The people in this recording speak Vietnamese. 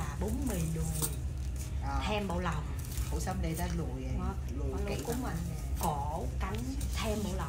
là bún mì đùi. À. thêm bộ lòng ủa sao đây ta lùi lùi. Nó kỹ lắm. mình cổ cánh thêm bộ lòng